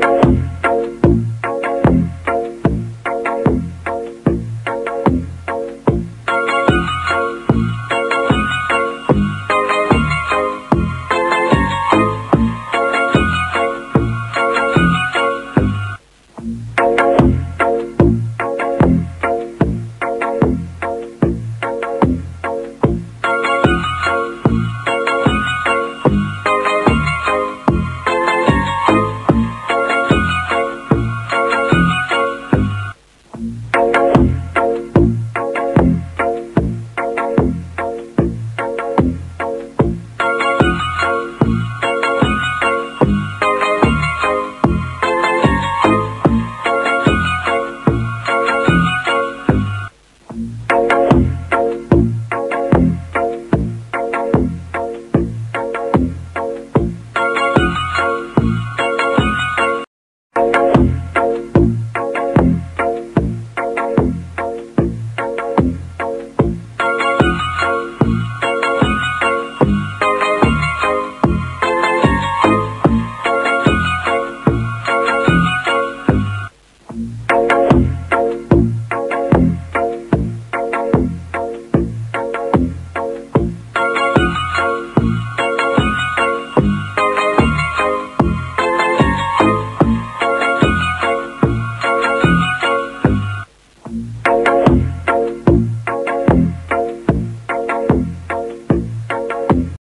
you